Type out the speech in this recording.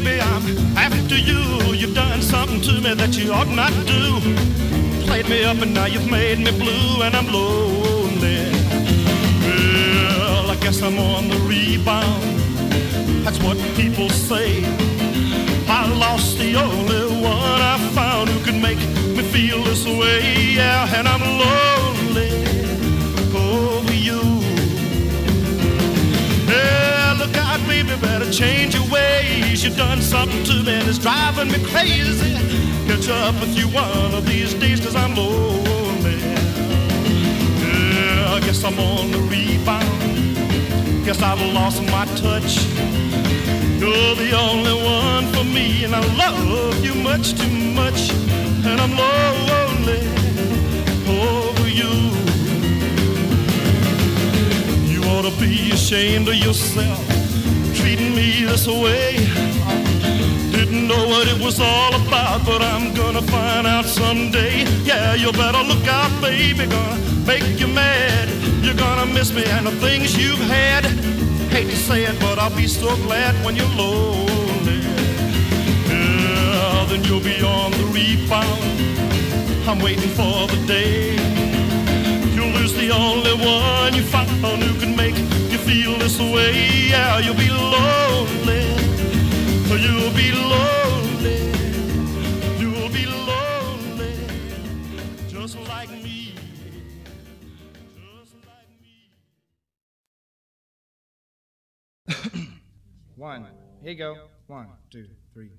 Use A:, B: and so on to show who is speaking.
A: baby, I'm after you. You've done something to me that you ought not do. Played me up and now you've made me blue and I'm lonely. Well, I guess I'm on the rebound. That's what people say. You've done something to me that's driving me crazy. Catch up with you one of these days, cause I'm lonely. Yeah, I guess I'm on the rebound. Guess I've lost my touch. You're the only one for me, and I love you much too much. And I'm lonely over you. You ought to be ashamed of yourself, treating me this way. It was all about, but I'm gonna find out someday. Yeah, you better look out, baby, gonna make you mad. You're gonna miss me and the things you've had. Hate to say it, but I'll be so glad when you're lonely. Yeah, then you'll be on the rebound. I'm waiting for the day. You'll lose the only one you found who can make you feel this way. Yeah, you'll be lonely. Just like me. Just like me.
B: One. Here you go. One, two, three.